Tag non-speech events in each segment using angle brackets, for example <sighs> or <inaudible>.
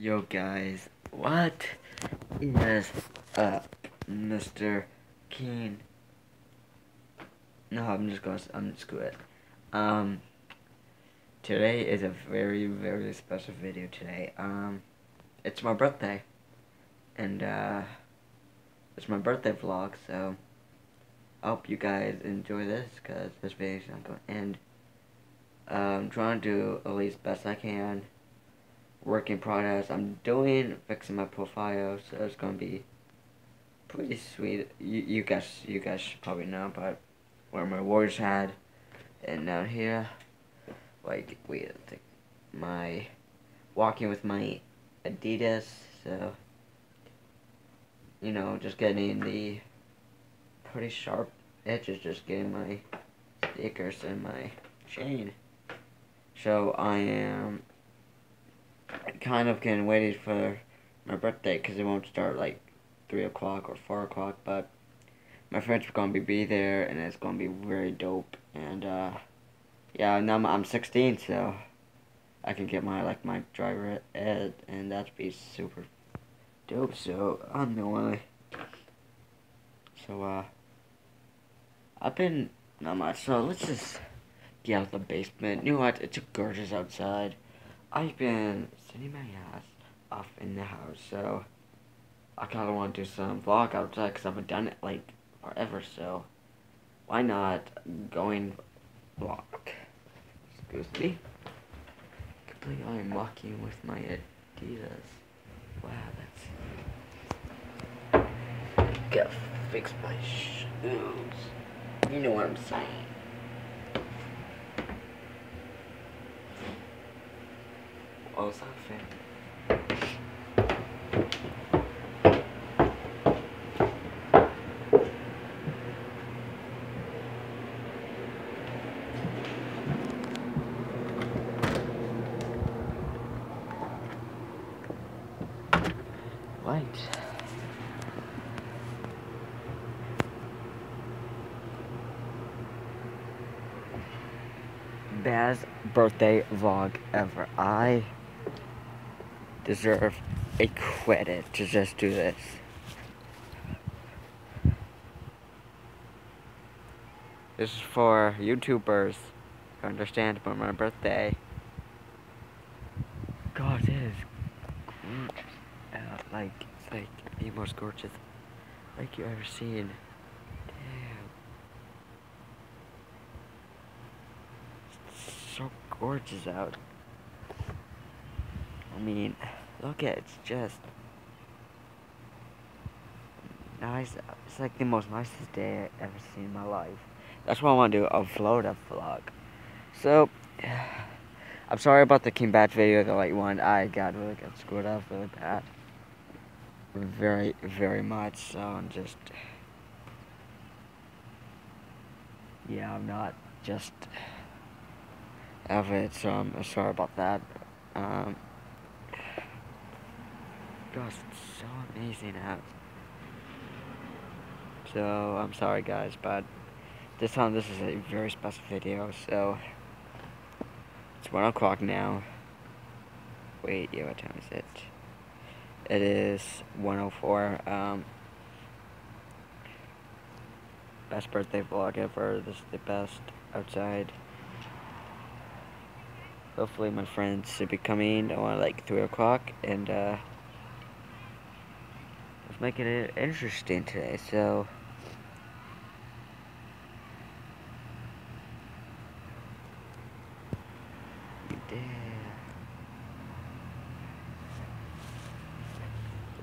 Yo guys, what is up, Mr. King? No, I'm just gonna, I'm just good. Um, today is a very, very special video today. Um, it's my birthday, and uh, it's my birthday vlog, so I hope you guys enjoy this, because this video is not to end. Uh, I'm trying to do at least best I can work in progress. I'm doing fixing my profile, so it's gonna be pretty sweet. You, you guys, you guys should probably know, but where my Warriors had, and down here, like wait, my walking with my Adidas. So you know, just getting the pretty sharp edges, just getting my stickers and my chain. So I am kind of getting waited for my birthday because it won't start like 3 o'clock or 4 o'clock, but my friends are going to be there and it's going to be very dope. And uh, yeah, now I'm, I'm 16, so I can get my like my driver ed and that'd be super dope. So I'm the only. So uh, I've been not much. So let's just get out the basement. You know what? It's gorgeous outside. I've been sitting my ass off in the house, so I kind of want to do some vlog outside because I haven't done it like forever. So why not going vlog? Excuse me. Completely I'm with my Adidas. Wow, that's. Gotta fix my shoes. You know what I'm saying. Oh. Right. Best birthday vlog ever. I deserve a credit to just do this. This is for YouTubers who understand about my birthday. God, it is gorgeous. Uh, like, it's like the most gorgeous like you ever seen. Damn. It's so gorgeous out. I mean, look at it, it's just nice. It's like the most nicest day I've ever seen in my life. That's why I want to do a Florida vlog. So, <sighs> I'm sorry about the King Batch video, the late one. I got really got screwed up really bad. Very, very much. So I'm just, yeah, I'm not just of it. So I'm sorry about that. Um, gosh, it's so amazing out. So, I'm sorry guys, but this time this is a very special video, so it's 1 o'clock now. Wait, yeah, what time is it? It is 104, um, best birthday vlog ever, this is the best outside. Hopefully my friends should be coming on like 3 o'clock, and uh, make it interesting today, so...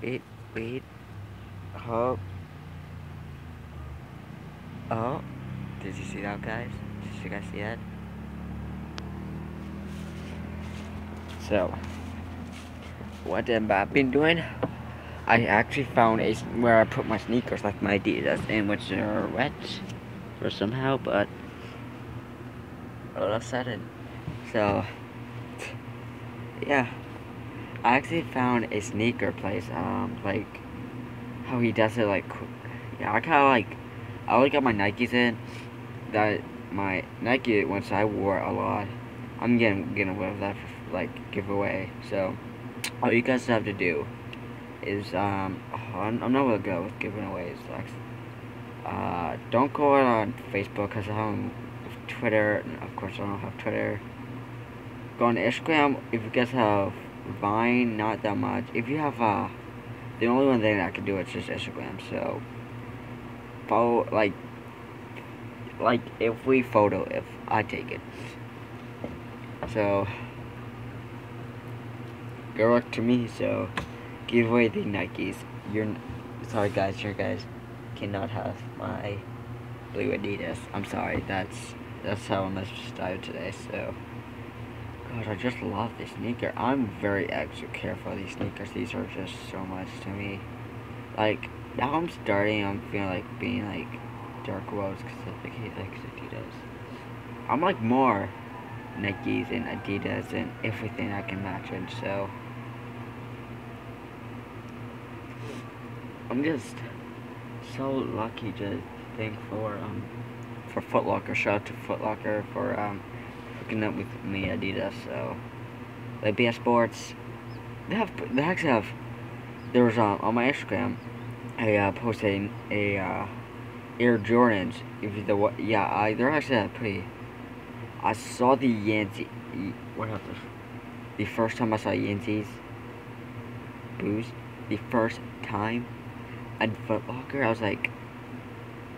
Wait, wait. Oh. Oh. Did you see that, guys? Did you guys see that? So, what have I been doing? I actually found a where I put my sneakers, like my Adidas, in which they're wet for somehow, but all of a sudden, so yeah. I actually found a sneaker place, um, like, how he does it, like, yeah, I kind of like, I only got my Nikes in, that, my Nike, once I wore a lot, I'm getting, away with that for, like, giveaway, so, all you guys have to do is um I'm, not gonna go with giving away like uh don't go on Facebook because I don't have Twitter and of course I don't have Twitter. Go on Instagram if you guys have Vine, not that much. If you have uh the only one thing I can do is just Instagram. So follow like like if we photo if I take it. So good luck to me. So give away the Nikes. You're sorry guys. You guys cannot have my blue Adidas. I'm sorry. That's that's how I'm started today. So. God, I just love this sneaker. I'm very extra careful these sneakers. These are just so much to me. Like, now I'm starting, I'm feeling like being like dark rose because I like, hate like Adidas. I'm like more Nikes and Adidas and everything I can match it, so. I'm just so lucky to thank for um for Footlocker. Shout out to Footlocker for um hooking up with me Adidas. So like BS Sports, they have they actually have. There was um, on my Instagram, I uh, posted a uh, Air Jordans. If the yeah, I they're actually uh, pretty. I saw the Yancy. What happened? The first time I saw Yancy's booze, the first time at Foot Locker, I was like,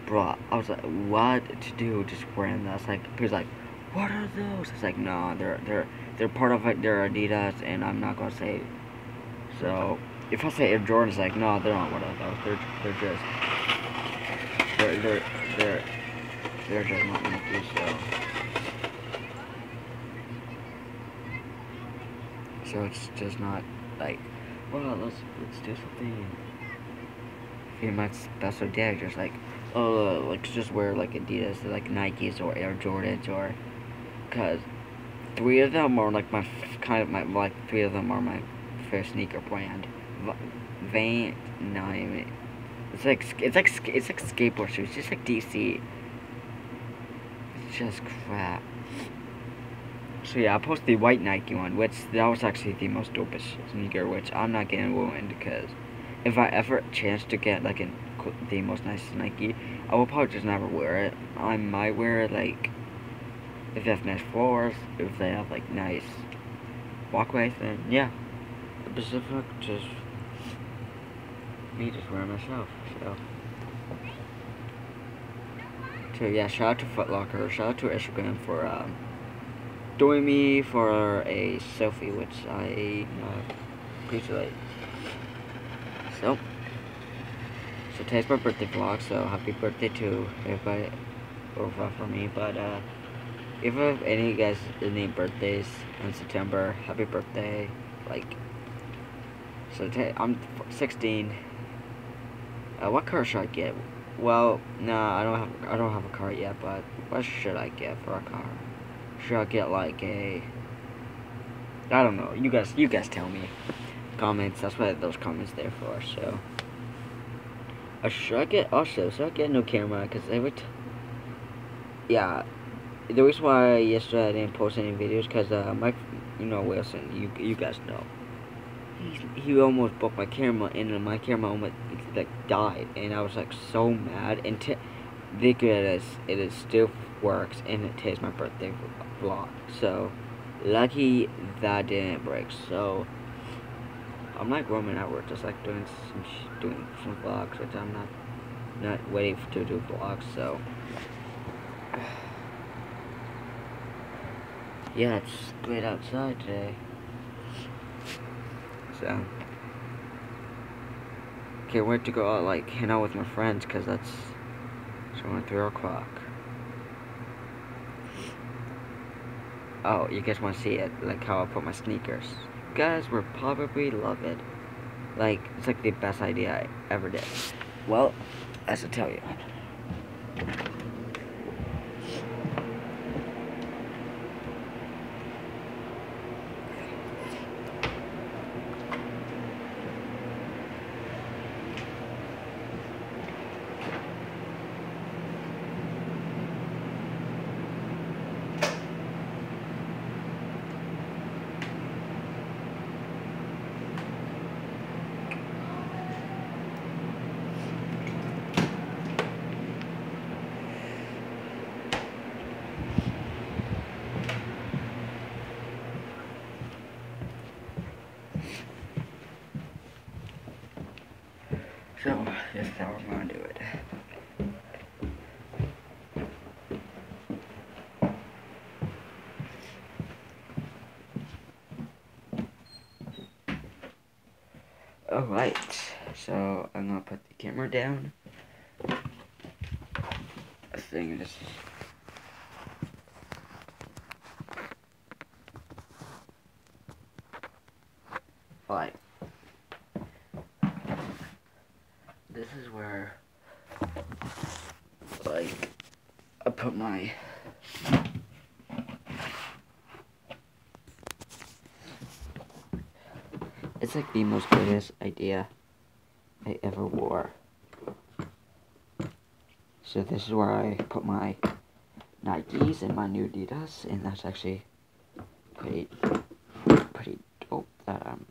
bro, I was like, what to do just wearing was like, he was like, what are those? It's like, no, they're they're they're part of it. They're Adidas, and I'm not gonna say. So if I say Air Jordan, it's like, no, they're not one of those. They're they're just they're they're they're they're just not Nike. So so it's just not like, well, let's let's do something. Feel my special day, just like, oh, uh, like just wear like Adidas, like Nikes or Air Jordans or because three of them are like my kind of my like three of them are my favorite sneaker brand. Vane, no, it's like it's like it's like skateboard shoes, just like DC. It's just crap. So yeah, I posted the white Nike one, which that was actually the most dopest sneaker, which I'm not getting ruined because if I ever chance to get like an, the most nice Nike, I will probably just never wear it. I might wear it like if they have nice floors, if they have like nice walkways, then yeah. The Pacific just me just wearing myself. So so yeah, shout out to Footlocker, shout out to Instagram for um, doing me for a selfie, which I uh, appreciate. So, so today's my birthday vlog, so happy birthday to everybody over for me, but uh, if any of you guys any birthdays in September, happy birthday. Like, so I'm 16. Uh, what car should I get? Well, no, nah, I don't have I don't have a car yet. But what should I get for a car? Should I get like a? I don't know. You guys, you guys tell me. Comments. That's what those comments there for. So. Uh, should I get also? Should I get no camera? Cause every. yeah, the reason why yesterday I didn't post any videos because uh, Mike, you know Wilson, you you guys know, he he almost broke my camera and my camera almost like died, and I was like so mad. And t- the good is it is still works, and it takes my birthday vlog. So lucky that didn't break. So I'm like roaming outward, just like doing some doing some vlogs, which I'm not not waiting to do vlogs. So. <sighs> yeah, it's great outside today. So, can't wait to go out, like, hang out with my friends, because that's, it's only 3 o'clock. Oh, you guys want to see it, like how I put my sneakers. Guys will probably love it. Like, it's like the best idea I ever did. Well, I tell you. This how I'm gonna do it. Alright, so I'm gonna put the camera down. I think this Right. This is where, like, I put my It's like the most greatest idea I ever wore. So this is where I put my Nikes and my new Adidas, and that's actually pretty, pretty dope that um,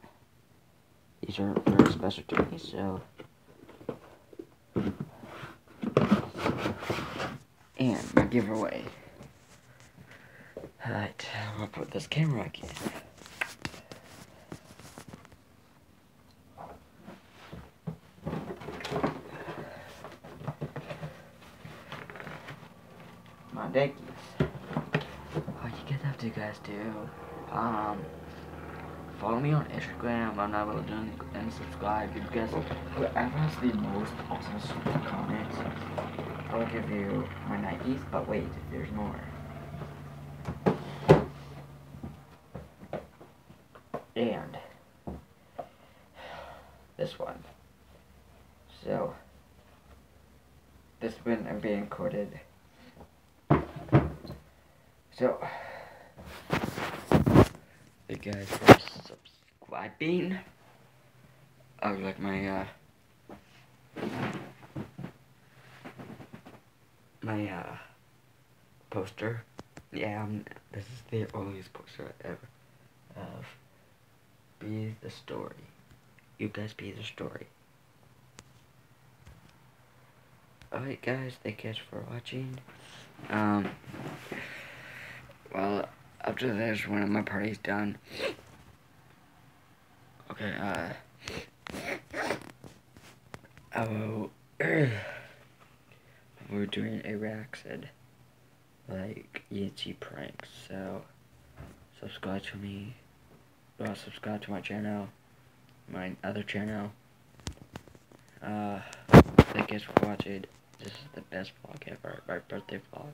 these are very special to me, so. And my giveaway. Alright, I'm gonna put this camera again. my dickies. What you guys have to guys do, um, follow me on Instagram, I'm not really doing and subscribe because whoever has the most awesome super comments, I'll give you my Nikes, but wait, there's more. And this one. So this one I'm being quoted so, thank you guys for subscribing. I would like my, uh, my, uh, poster. Yeah, I'm, this is the earliest poster I ever of Be the Story. You guys be the story. Alright guys, thank you guys for watching. Um, well, after this, when my party's done, okay, uh, oh, <clears throat> we're doing a reaction, like, ET pranks, so, subscribe to me, well, subscribe to my channel, my other channel, uh, thank you for watching, this is the best vlog ever, my birthday vlog.